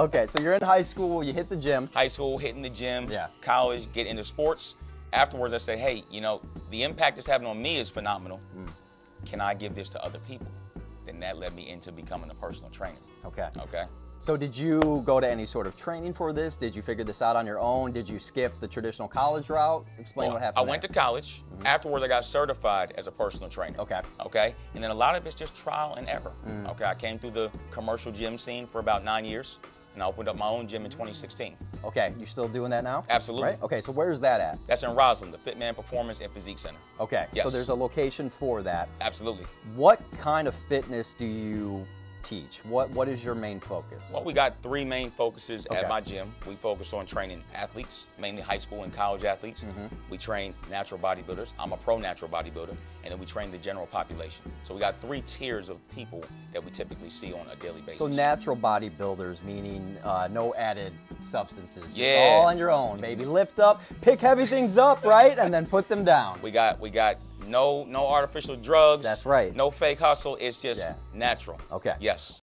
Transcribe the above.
Okay, so you're in high school, you hit the gym. High school, hitting the gym, Yeah. college, get into sports. Afterwards, I say, hey, you know, the impact it's having on me is phenomenal. Mm. Can I give this to other people? Then that led me into becoming a personal trainer. Okay. Okay. So did you go to any sort of training for this? Did you figure this out on your own? Did you skip the traditional college route? Explain Well, what happened. I went to college. Afterwards, I got certified as a personal trainer. Okay. Okay. And then a lot of it's just trial and error. Mm. Okay. I came through the commercial gym scene for about nine years, and I opened up my own gym in 2016. Okay, you're still doing that now? Absolutely. Right? Okay, so where's that at? That's in Roslyn, the Fitman Performance and Physique Center. Okay, so there's a location for that. Absolutely. What kind of fitness do you teach? What What is your main focus? Well, we got three main focuses Okay. at my gym. We focus on training athletes, mainly high school and college athletes. Mm-hmm. We train natural bodybuilders. I'm a pro natural bodybuilder. And then we train the general population. So we got three tiers of people that we typically see on a daily basis. So natural bodybuilders, meaning uh, no added substances. Yeah. all on your own, baby. Lift up, pick heavy things up, right, and then put them down. We got we got no no artificial drugs. That's right. No fake hustle. It's just Yeah. natural. Okay. Yes.